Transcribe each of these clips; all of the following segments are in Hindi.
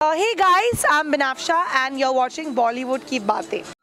Uh, hey guys, I'm Binafsha and you're watching Bollywood की बातें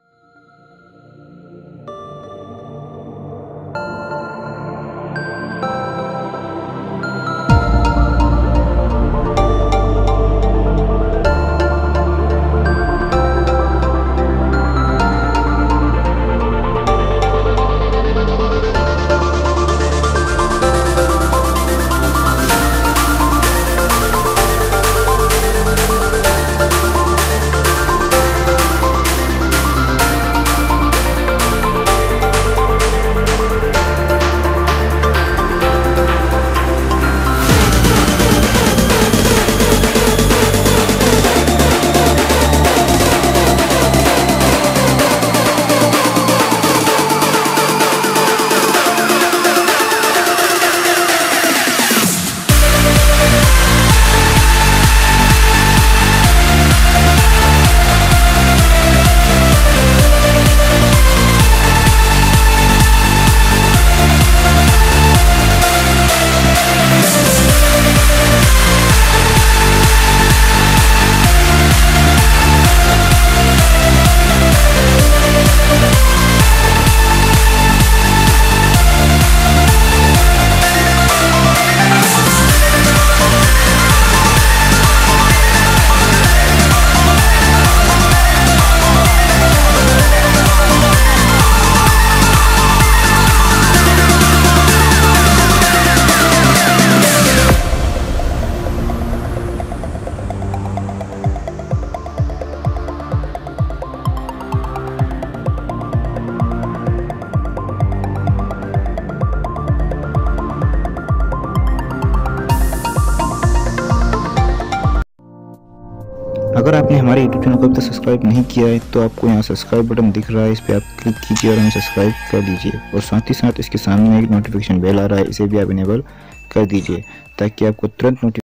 अगर आपने हमारे यूट्यूब चैनल को अब तक सब्सक्राइब नहीं किया है तो आपको यहाँ सब्सक्राइब बटन दिख रहा है, इस पर आप क्लिक कीजिए और हमें सब्सक्राइब कर दीजिए। और साथ ही साथ इसके सामने एक नोटिफिकेशन बेल आ रहा है, इसे भी आप इनेबल कर दीजिए, ताकि आपको तुरंत नोटिफिकेशन